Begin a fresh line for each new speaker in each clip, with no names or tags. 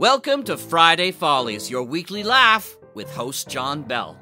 Welcome to Friday Follies, your weekly laugh with host John Bell.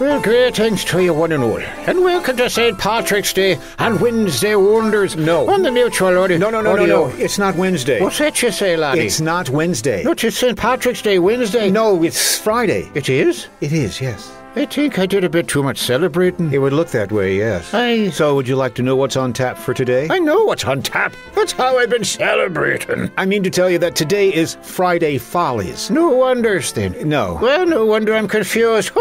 Well, greetings to you, one and all, and welcome to St. Patrick's Day and Wednesday Wonders.
No.
On the Mutual Audio.
No, no, no, no, no. It's not Wednesday.
What's that you say, laddie?
It's not Wednesday.
No, it's St. Patrick's Day, Wednesday.
No, it's Friday.
It is?
It is, yes.
I think I did a bit too much celebrating.
It would look that way, yes.
I...
So, would you like to know what's on tap for today?
I know what's on tap. That's how I've been celebrating.
I mean to tell you that today is Friday Follies.
No wonders, then.
No.
Well, no wonder I'm confused.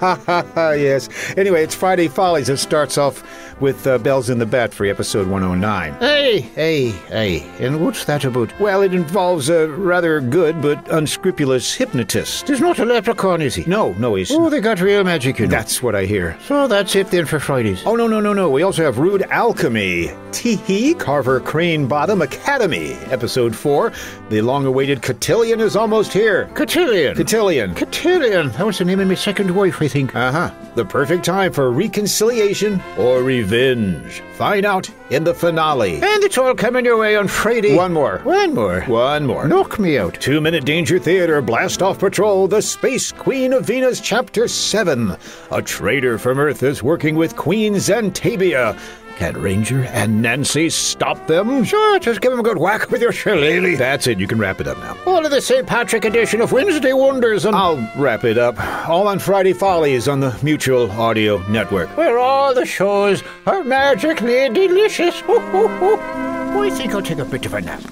Ha ha ha, yes. Anyway, it's Friday Follies. It starts off with uh, Bells in the Batfry episode 109.
hey, hey, hey. And what's that about?
Well, it involves a rather good but unscrupulous hypnotist.
There's not a leprechaun, is he?
No, no, he's.
Oh, they got real magic, you know.
That's what I hear.
So that's it then for Fridays.
Oh, no, no, no, no. We also have Rude Alchemy. Teehee, Carver Crane Bottom Academy. Episode 4. The long awaited Cotillion is almost here.
Cotillion.
Cotillion.
Cotillion. That was the name of my second wife, I think.
Uh huh. The perfect time for reconciliation or revenge. Find out in the finale.
And it's all coming your way on Friday.
One more.
One more.
One more.
Knock me out.
Two Minute Danger Theater Blast Off Patrol The Space Queen of Venus Chapter 7. A traitor from Earth is working with Queen Xantabia. Can Ranger and Nancy stop them?
Sure, just give them a good whack with your shillelagh.
That's it, you can wrap it up now.
All of the St. Patrick edition of Wednesday Wonders and
I'll wrap it up. All on Friday Follies on the Mutual Audio Network.
where all the shows are magically delicious. I think I'll take a bit of a nap.